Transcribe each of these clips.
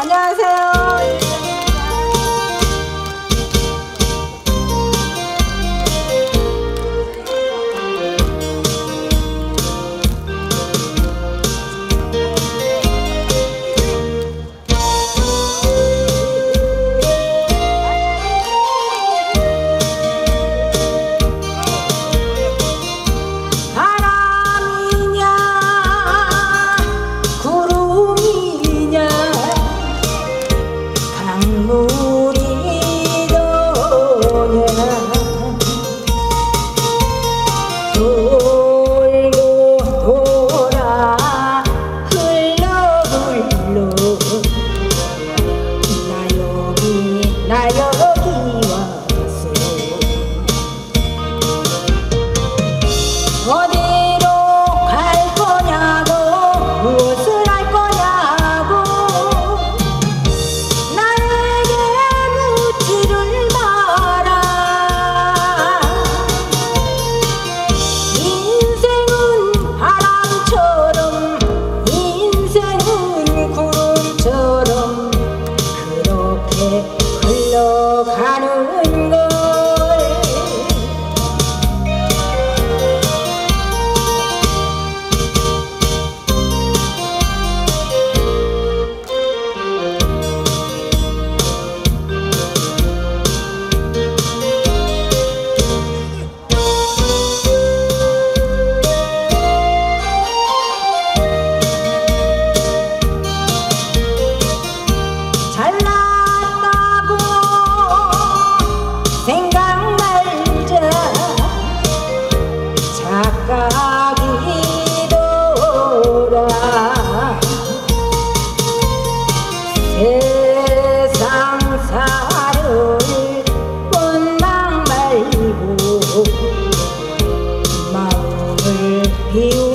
안녕하세요. 路。 โลกาโน he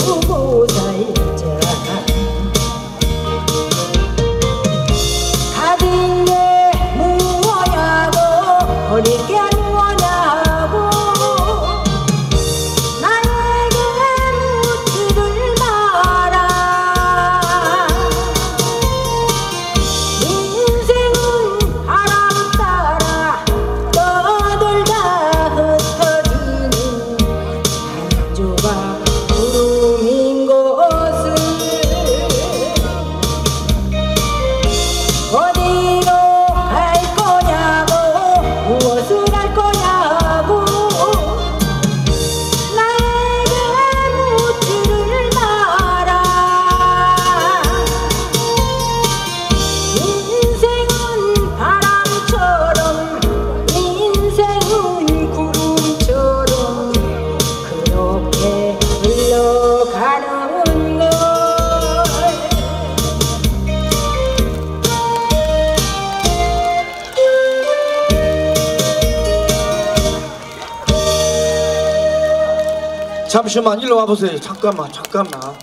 잠시만 일로 와보세요. 잠깐만 잠깐만.